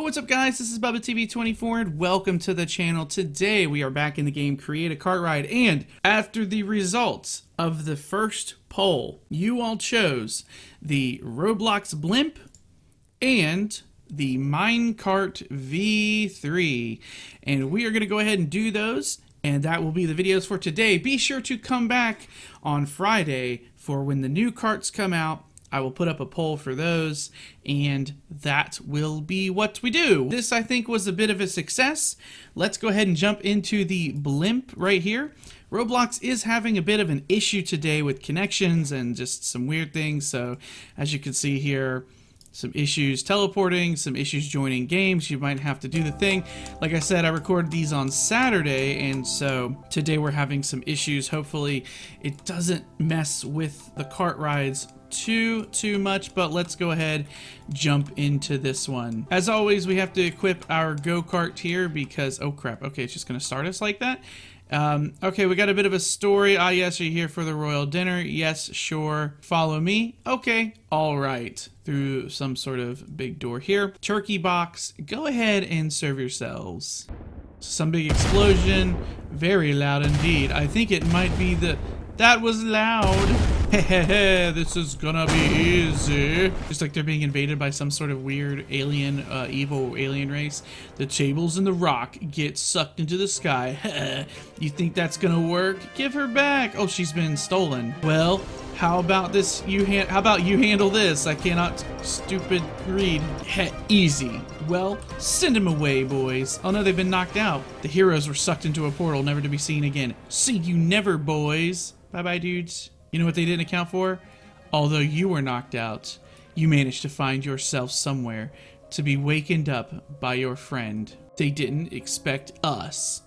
What's up guys? This is Bubba TV 24 and welcome to the channel. Today we are back in the game Create a Cart Ride and after the results of the first poll, you all chose the Roblox Blimp and the Minecart V3 and we are going to go ahead and do those and that will be the videos for today. Be sure to come back on Friday for when the new carts come out I will put up a poll for those, and that will be what we do. This, I think, was a bit of a success. Let's go ahead and jump into the blimp right here. Roblox is having a bit of an issue today with connections and just some weird things, so as you can see here, some issues teleporting, some issues joining games. You might have to do the thing. Like I said, I recorded these on Saturday, and so today we're having some issues. Hopefully, it doesn't mess with the cart rides too too much but let's go ahead jump into this one. As always we have to equip our go-kart here because oh crap okay it's just gonna start us like that. Um, okay we got a bit of a story. Ah yes are you here for the royal dinner. Yes sure follow me. Okay all right through some sort of big door here. Turkey box go ahead and serve yourselves. Some big explosion very loud indeed. I think it might be the that was loud. This is gonna be easy. Just like they're being invaded by some sort of weird alien, uh, evil alien race. The tables and the rock get sucked into the sky. you think that's gonna work? Give her back. Oh, she's been stolen. Well, how about this? You How about you handle this? I cannot stupid read. Heh, easy. Well, send him away, boys. Oh no, they've been knocked out. The heroes were sucked into a portal, never to be seen again. See you never, boys. Bye-bye, dudes. You know what they didn't account for? Although you were knocked out, you managed to find yourself somewhere to be wakened up by your friend. They didn't expect us.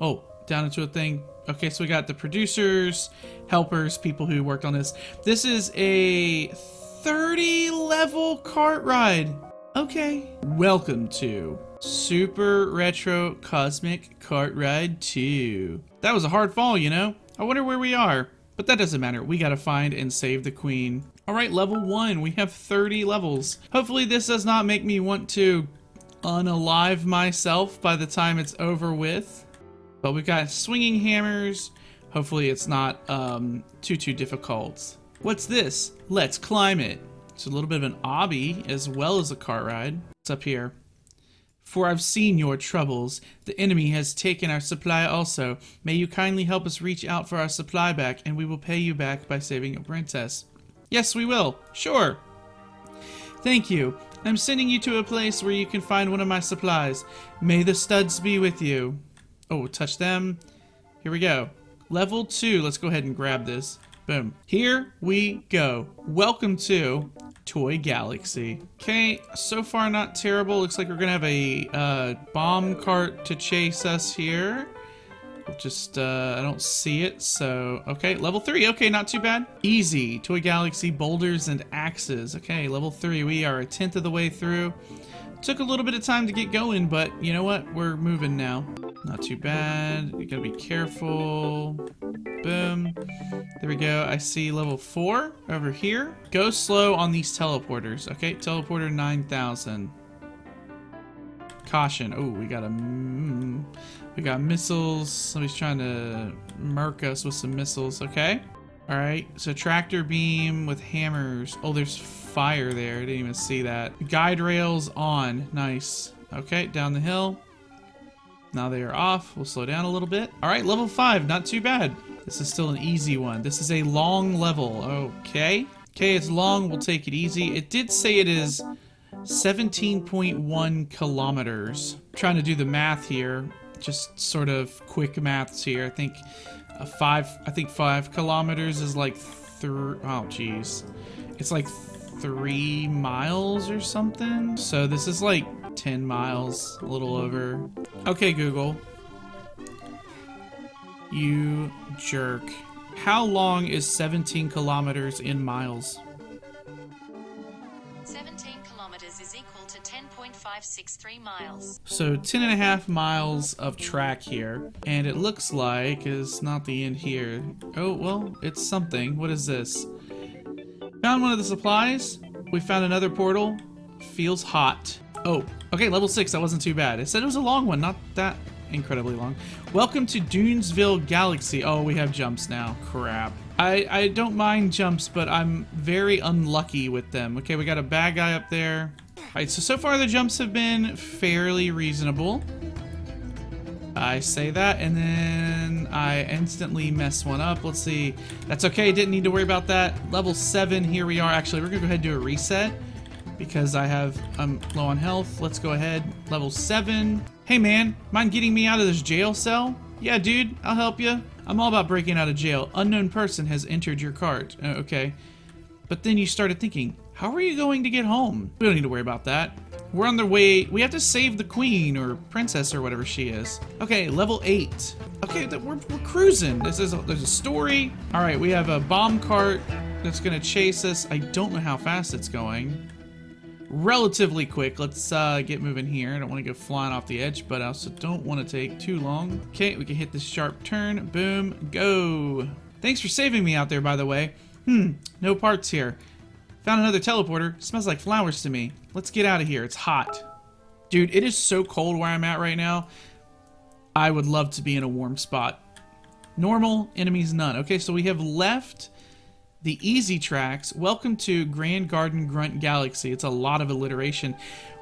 Oh, down into a thing. Okay, so we got the producers, helpers, people who worked on this. This is a 30 level cart ride. Okay. Welcome to Super Retro Cosmic Cart Ride 2. That was a hard fall, you know? I wonder where we are. But that doesn't matter. We gotta find and save the queen. Alright, level 1. We have 30 levels. Hopefully this does not make me want to unalive myself by the time it's over with. But we've got swinging hammers. Hopefully it's not um, too, too difficult. What's this? Let's climb it. It's a little bit of an obby as well as a car ride. It's up here? For I've seen your troubles. The enemy has taken our supply also. May you kindly help us reach out for our supply back, and we will pay you back by saving your princess. Yes, we will. Sure. Thank you. I'm sending you to a place where you can find one of my supplies. May the studs be with you. Oh, touch them. Here we go. Level 2. Let's go ahead and grab this. Boom. Here we go. Welcome to Toy Galaxy. Okay, so far not terrible. Looks like we're gonna have a uh, bomb cart to chase us here. Just, uh, I don't see it, so, okay, level 3, okay, not too bad. Easy, Toy Galaxy, boulders and axes. Okay, level 3, we are a tenth of the way through. Took a little bit of time to get going, but you know what? We're moving now. Not too bad. You gotta be careful. Boom. There we go. I see level 4 over here. Go slow on these teleporters. Okay, teleporter 9000. Caution. Oh, we got a... Mm, we got missiles. Somebody's trying to murk us with some missiles. Okay. Alright, so tractor beam with hammers. Oh, there's fire there. I didn't even see that. Guide rails on. Nice. Okay, down the hill. Now they are off. We'll slow down a little bit. All right, level five, not too bad. This is still an easy one. This is a long level. Okay. Okay, it's long. We'll take it easy. It did say it is 17.1 kilometers. I'm trying to do the math here. Just sort of quick maths here. I think a five. I think five kilometers is like three. Oh, jeez. It's like three miles or something. So this is like 10 miles, a little over. Okay, Google. You jerk. How long is 17 kilometers in miles? 17 kilometers is equal to 10.563 miles. So 10 and a half miles of track here. And it looks like is not the end here. Oh, well, it's something. What is this? Found one of the supplies. We found another portal. Feels hot. Oh, Okay, level 6, that wasn't too bad. It said it was a long one, not that incredibly long. Welcome to Dunesville Galaxy. Oh, we have jumps now. Crap. I, I don't mind jumps, but I'm very unlucky with them. Okay, we got a bad guy up there. Alright, so so far the jumps have been fairly reasonable. I say that, and then I instantly mess one up. Let's see. That's okay, didn't need to worry about that. Level 7, here we are. Actually, we're going to go ahead and do a reset because I have I'm low on health. Let's go ahead. Level 7. Hey man, mind getting me out of this jail cell? Yeah, dude, I'll help you. I'm all about breaking out of jail. Unknown person has entered your cart. Uh, okay. But then you started thinking, how are you going to get home? We don't need to worry about that. We're on the way. We have to save the queen or princess or whatever she is. Okay, level 8. Okay, we're, we're cruising. This is a, there's a story. All right, we have a bomb cart that's going to chase us. I don't know how fast it's going relatively quick. Let's uh, get moving here. I don't want to go flying off the edge, but I also don't want to take too long. Okay, we can hit this sharp turn. Boom, go. Thanks for saving me out there, by the way. Hmm, no parts here. Found another teleporter. Smells like flowers to me. Let's get out of here. It's hot. Dude, it is so cold where I'm at right now. I would love to be in a warm spot. Normal, enemies none. Okay, so we have left the easy tracks. Welcome to Grand Garden Grunt Galaxy. It's a lot of alliteration.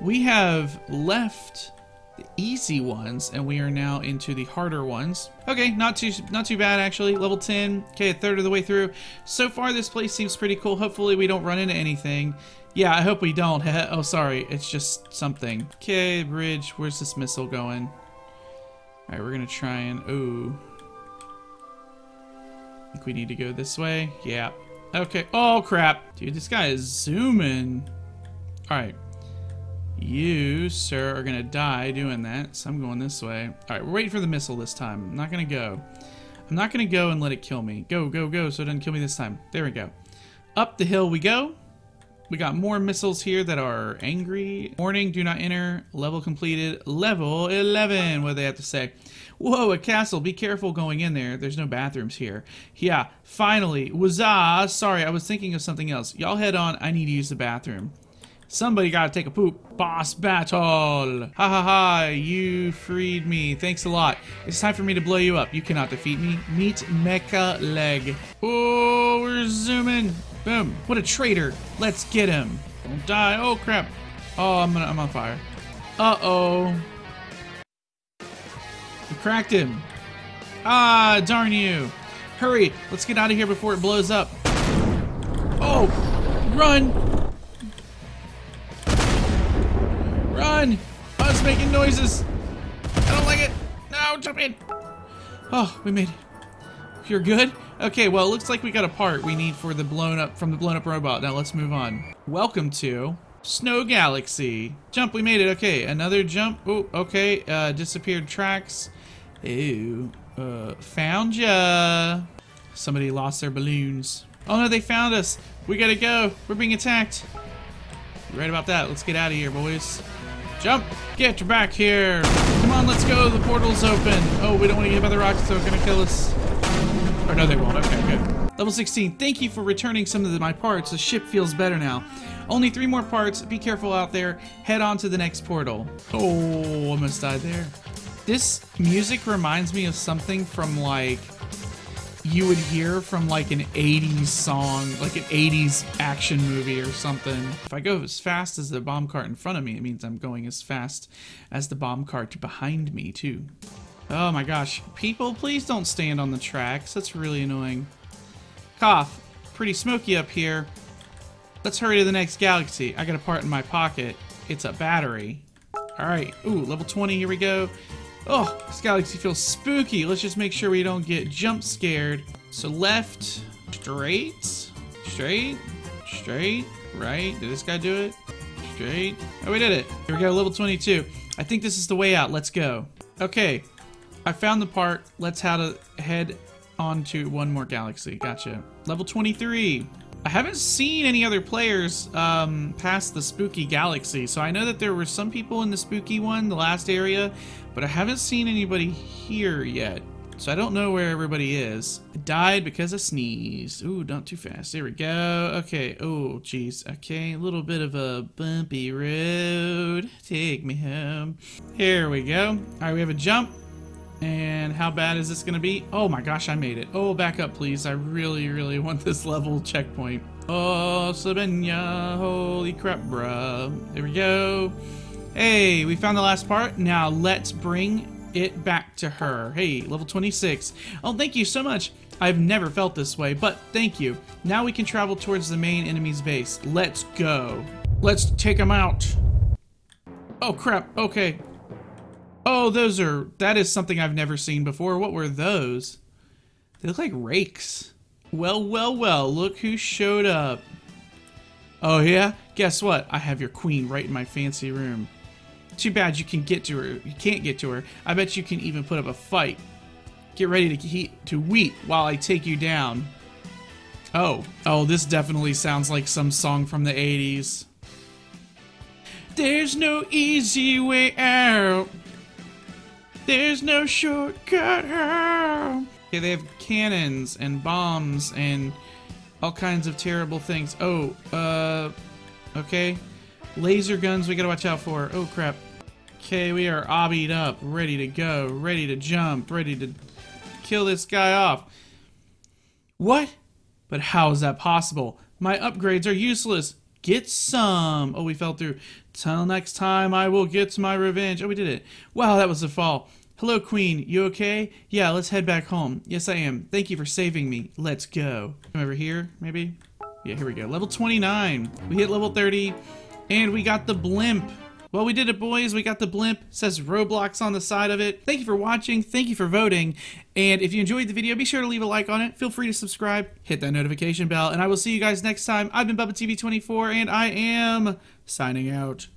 We have left the easy ones and we are now into the harder ones. Okay, not too not too bad actually. Level 10. Okay, a third of the way through. So far this place seems pretty cool. Hopefully we don't run into anything. Yeah, I hope we don't. oh, sorry. It's just something. Okay, bridge. Where's this missile going? All right, we're to try and... Ooh. I think we need to go this way. Yeah. Okay. Oh, crap. Dude, this guy is zooming. All right. You, sir, are going to die doing that, so I'm going this way. All right, we're waiting for the missile this time. I'm not going to go. I'm not going to go and let it kill me. Go, go, go, so it doesn't kill me this time. There we go. Up the hill we go. We got more missiles here that are angry. Warning, do not enter. Level completed. Level 11. What do they have to say? Whoa, a castle. Be careful going in there. There's no bathrooms here. Yeah, finally. Wazaa. Sorry, I was thinking of something else. Y'all head on. I need to use the bathroom. Somebody gotta take a poop. Boss battle. Ha ha ha, you freed me. Thanks a lot. It's time for me to blow you up. You cannot defeat me. Meet Mecha Leg. Oh, we're zooming. Boom. What a traitor. Let's get him. Don't die. Oh, crap. Oh, I'm, gonna, I'm on fire. Uh-oh. We cracked him. Ah, darn you. Hurry, let's get out of here before it blows up. Oh, run. Run. Oh, it's making noises. I don't like it. No, jump in. Oh, we made it. You're good? Okay, well, it looks like we got a part we need for the blown up from the blown up robot. Now let's move on. Welcome to Snow Galaxy. Jump, we made it. Okay, another jump. Oh, okay. Uh, disappeared tracks. Ew. Uh, found ya. Somebody lost their balloons. Oh no, they found us. We gotta go. We're being attacked. Right about that. Let's get out of here, boys. Jump. Get back here. Come on, let's go. The portal's open. Oh, we don't want to get by the rockets, so they're gonna kill us. Or no, they won't. Okay, good. Level 16. Thank you for returning some of the, my parts. The ship feels better now. Only three more parts. Be careful out there. Head on to the next portal. Oh, almost died there. This music reminds me of something from like you would hear from like an 80s song, like an 80s action movie or something. If I go as fast as the bomb cart in front of me, it means I'm going as fast as the bomb cart behind me too. Oh my gosh. People, please don't stand on the tracks. That's really annoying. Cough. Pretty smoky up here. Let's hurry to the next galaxy. I got a part in my pocket. It's a battery. Alright. Ooh, level 20. Here we go. Oh, this galaxy feels spooky. Let's just make sure we don't get jump scared. So left, straight, straight, straight, right. Did this guy do it? Straight. Oh, we did it. Here we go, level 22. I think this is the way out. Let's go. Okay, I found the part. Let's how head on to one more galaxy. Gotcha. Level 23. I haven't seen any other players um, past the spooky galaxy, so I know that there were some people in the spooky one, the last area, but I haven't seen anybody here yet. So I don't know where everybody is. I died because I sneezed. Ooh, not too fast. There we go. Okay. Oh, jeez. Okay, a little bit of a bumpy road. Take me home. Here we go. All right, we have a jump. And how bad is this going to be? Oh my gosh, I made it. Oh, back up, please. I really, really want this level checkpoint. Oh, Slovenia. Holy crap, bruh. There we go. Hey, we found the last part. Now let's bring it back to her. Hey, level 26. Oh, thank you so much. I've never felt this way, but thank you. Now we can travel towards the main enemy's base. Let's go. Let's take them out. Oh, crap. Okay. Oh, those are... That is something I've never seen before. What were those? They look like rakes. Well, well, well. Look who showed up. Oh, yeah? Guess what? I have your queen right in my fancy room. Too bad you can get to her. You can't get to her. I bet you can even put up a fight. Get ready to heat to weep while I take you down. Oh, oh, this definitely sounds like some song from the 80s. There's no easy way out. There's no shortcut out. Okay, they have cannons and bombs and all kinds of terrible things. Oh, uh, okay. Laser guns we gotta watch out for. Oh crap. Okay, we are obbied up, ready to go, ready to jump, ready to kill this guy off. What? But how is that possible? My upgrades are useless. Get some. Oh, we fell through. Till next time, I will get my revenge. Oh, we did it. Wow, that was a fall. Hello, Queen. You okay? Yeah, let's head back home. Yes, I am. Thank you for saving me. Let's go. Come over here, maybe? Yeah, here we go. Level 29. We hit level 30, and we got the blimp. Well, we did it, boys. We got the blimp. It says Roblox on the side of it. Thank you for watching. Thank you for voting. And if you enjoyed the video, be sure to leave a like on it. Feel free to subscribe. Hit that notification bell. And I will see you guys next time. I've been Bubba TV 24 and I am signing out.